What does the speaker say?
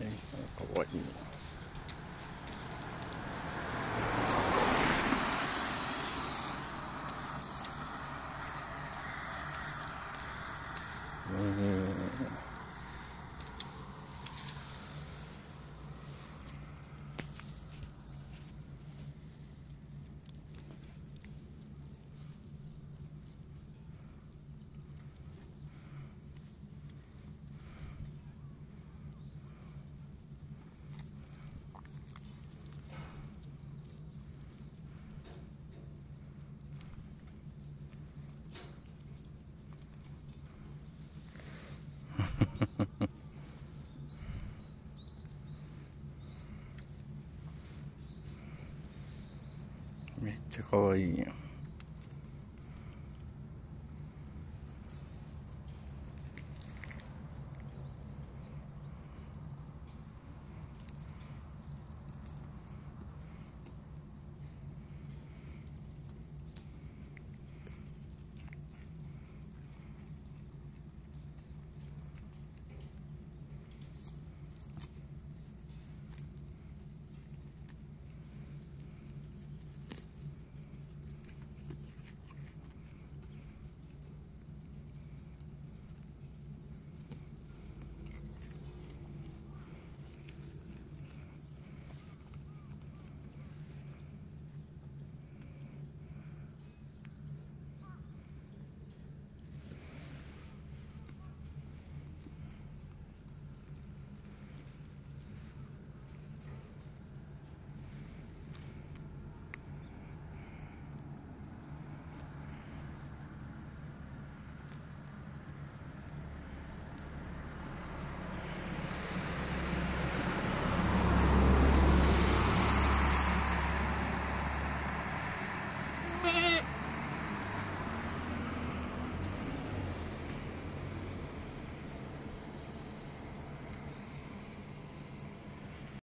ヤギさんかわいいなうんめっちゃかわいいやん。